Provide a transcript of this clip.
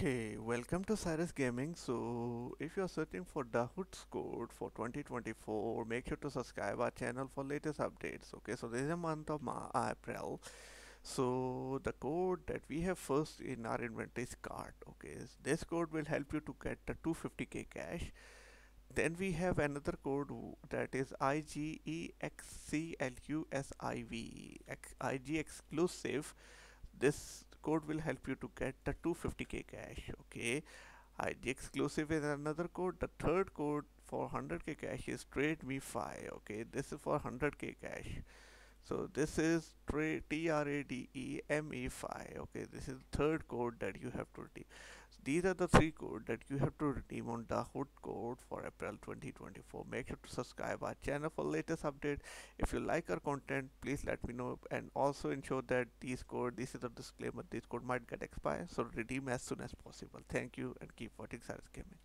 Okay, welcome to Cyrus Gaming. So, if you're searching for Da Hood's code for 2024, make sure to subscribe our channel for latest updates. Okay, so this is a month of Ma April. So, the code that we have first in our inventory is card. Okay, this code will help you to get the 250k cash. Then we have another code that is IGEXCLUSIV, IG exclusive. This code will help you to get the 250k cash okay? IG exclusive is another code the third code for 100k cash is trade me 5 okay? This is for 100k cash so this is trade T-R-A-D-E-M-E-5 okay? This is the third code that you have to redeem these are the three codes that you have to redeem on Da Hood code for April 2024 make sure to subscribe our channel for latest update. If you like our content please let me know. And also ensure that these code this is a disclaimer this code might get expired. So redeem as soon as possible. Thank you and keep watching Cyrus Gaming